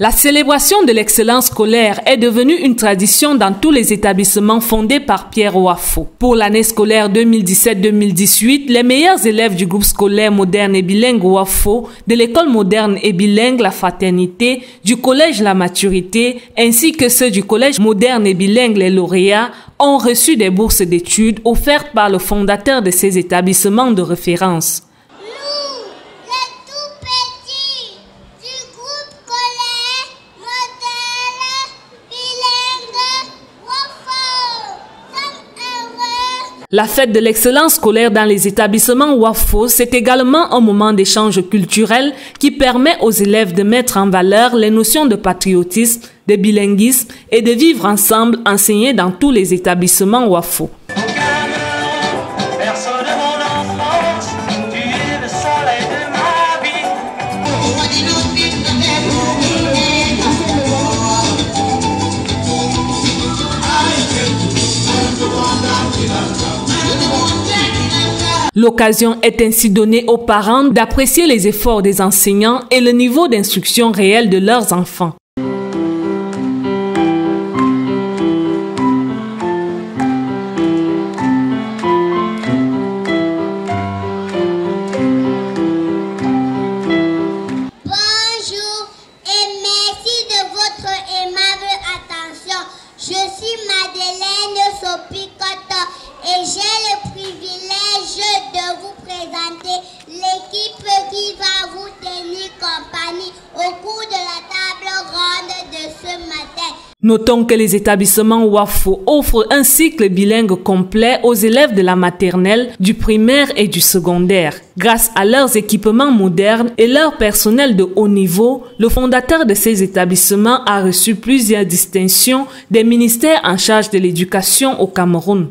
La célébration de l'excellence scolaire est devenue une tradition dans tous les établissements fondés par Pierre Wafo. Pour l'année scolaire 2017-2018, les meilleurs élèves du groupe scolaire moderne et bilingue Wafo, de l'école moderne et bilingue La Fraternité, du collège La Maturité, ainsi que ceux du collège moderne et bilingue Les Lauréats, ont reçu des bourses d'études offertes par le fondateur de ces établissements de référence. La fête de l'excellence scolaire dans les établissements WAFO, c'est également un moment d'échange culturel qui permet aux élèves de mettre en valeur les notions de patriotisme, de bilinguisme et de vivre ensemble enseignées dans tous les établissements WAFO. L'occasion est ainsi donnée aux parents d'apprécier les efforts des enseignants et le niveau d'instruction réel de leurs enfants. Notons que les établissements WAFO offrent un cycle bilingue complet aux élèves de la maternelle, du primaire et du secondaire. Grâce à leurs équipements modernes et leur personnel de haut niveau, le fondateur de ces établissements a reçu plusieurs distinctions des ministères en charge de l'éducation au Cameroun.